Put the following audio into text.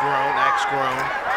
grown, ex grown.